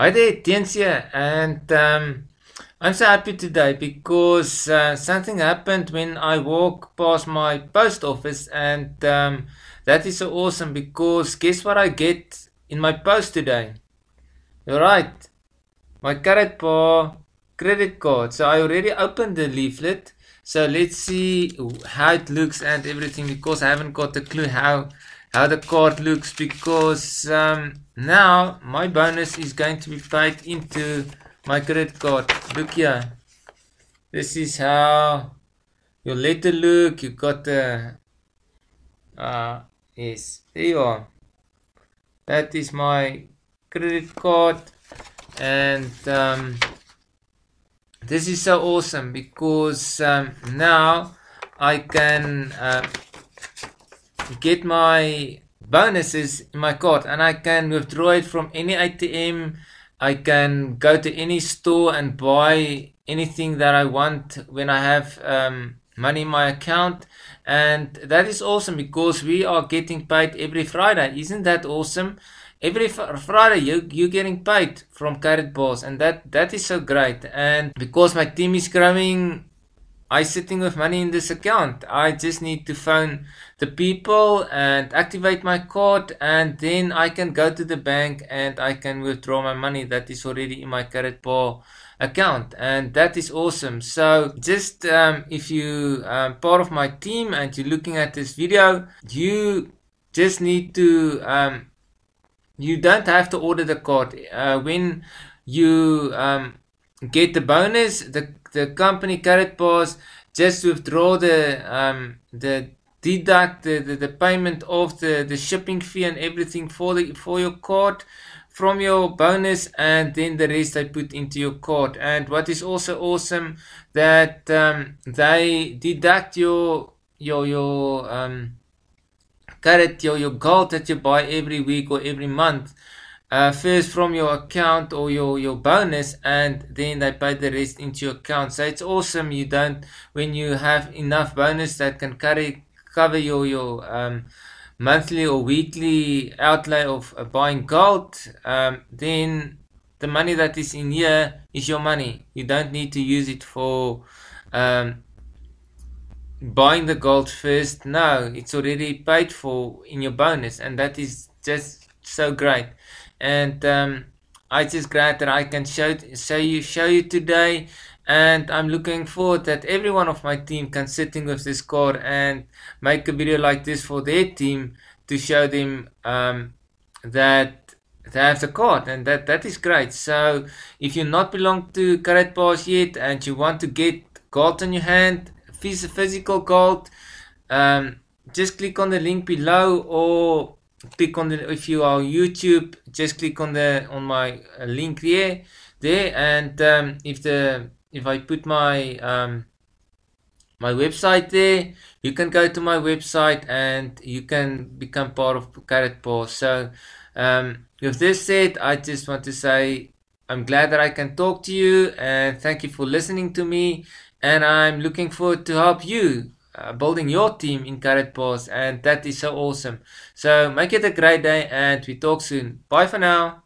Hi there, Theuns here, and um, I'm so happy today because uh, something happened when I walk past my post office, and um, that is so awesome because guess what I get in my post today? You're right, my Karatbars credit card. So I already opened the leaflet. So let's see how it looks and everything because I haven't got a clue how how the card looks because um, now my bonus is going to be paid into my credit card. Look here. This is how your letter look. You got the uh yes there you are. That is my credit card and um, this is so awesome because um, now I can uh, get my bonuses in my card and I can withdraw it from any ATM. I can go to any store and buy anything that I want when I have um, money in my account. And that is awesome because we are getting paid every Friday. Isn't that awesome? Every Friday you, you're getting paid from Karatbars and that, that is so great. And because my team is growing I sitting with money in this account. I just need to phone the people and activate my card and then I can go to the bank and I can withdraw my money that is already in my Karatbars account. And that is awesome. So just um, if you um, part of my team and you're looking at this video you just need to um, you don't have to order the card. Uh, when you um, get the bonus the the company Karatbars just withdraw the um the deduct the, the, the payment of the the shipping fee and everything for the for your card from your bonus and then the rest I put into your card and what is also awesome that um, they deduct your your your um your your gold that you buy every week or every month uh, first from your account or your your bonus and then they pay the rest into your account. So it's awesome you don't when you have enough bonus that can carry cover your your um, monthly or weekly outlay of uh, buying gold um, then the money that is in here is your money. You don't need to use it for um, buying the gold first. No it's already paid for in your bonus and that is just so great and um, I just glad that I can show show you show you today. And I'm looking forward that every one of my team can sitting with this card and make a video like this for their team to show them um, that they have the card and that that is great. So if you not belong to Karatbars yet and you want to get gold on your hand physical gold um, just click on the link below or click on the if you are youtube just click on the on my uh, link there there and um, if the if i put my um, my website there you can go to my website and you can become part of carrot Karatbars so um, with this said i just want to say i'm glad that i can talk to you and thank you for listening to me and i'm looking forward to help you uh, building your team in Karatbars and that is so awesome. So make it a great day and we talk soon. Bye for now.